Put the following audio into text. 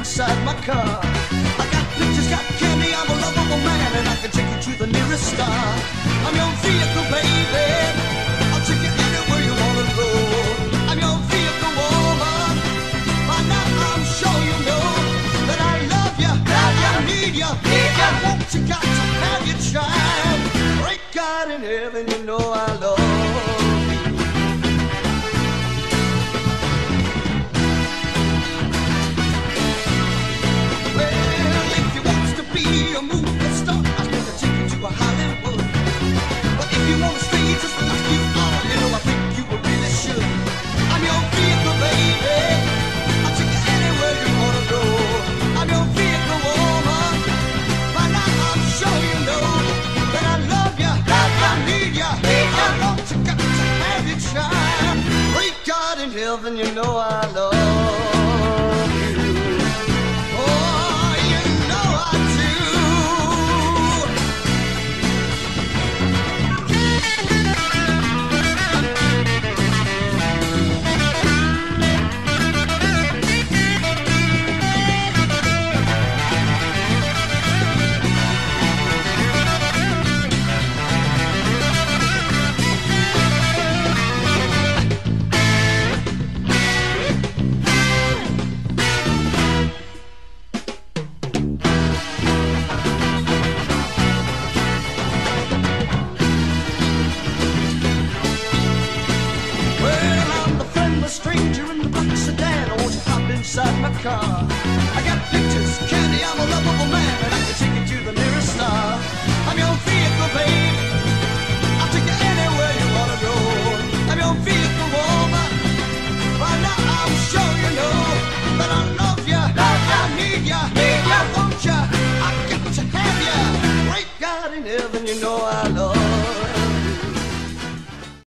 inside my car. I got pictures, got candy, I'm a lovable man, and I can take you to the nearest star. I'm your vehicle, baby. I'll take you anywhere you wanna go. I'm your vehicle, woman. By now I'm sure you know that I love you, love you, need you, need you. I want you, got to have your child. Great God in heaven, you know I love heaven, you know I love. living, you know I love.